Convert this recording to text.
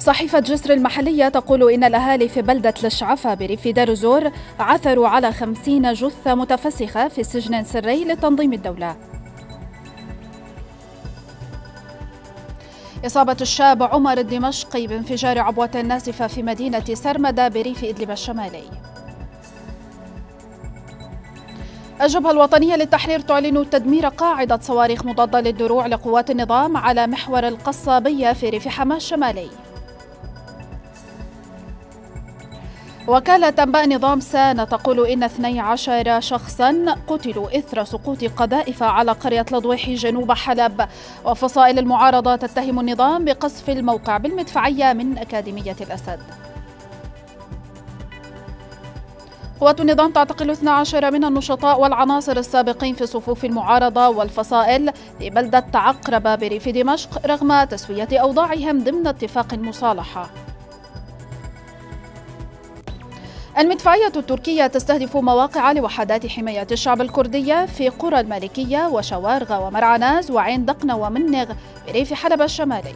صحيفة جسر المحلية تقول إن الأهالي في بلدة لشعفة بريف دارزور عثروا على خمسين جثة متفسخة في سجن سري لتنظيم الدولة. إصابة الشاب عمر الدمشقي بانفجار عبوة ناسفة في مدينة سرمدة بريف إدلب الشمالي. الجبهة الوطنية للتحرير تعلن تدمير قاعدة صواريخ مضادة للدروع لقوات النظام على محور القصابية في ريف حماة الشمالي. وكالة أنباء نظام سانا تقول إن 12 شخصا قتلوا إثر سقوط قذائف على قرية لضويح جنوب حلب. وفصائل المعارضة تتهم النظام بقصف الموقع بالمدفعية من أكاديمية الأسد. قوات النظام تعتقل 12 من النشطاء والعناصر السابقين في صفوف المعارضة والفصائل في بلدة عقربة بريف دمشق رغم تسوية أوضاعهم ضمن اتفاق مصالحة. المدفعية التركية تستهدف مواقع لوحدات حماية الشعب الكردية في قرى المالكية وشوارغ ومرعناز وعين دقنة ومنغ بريف حلب الشمالي.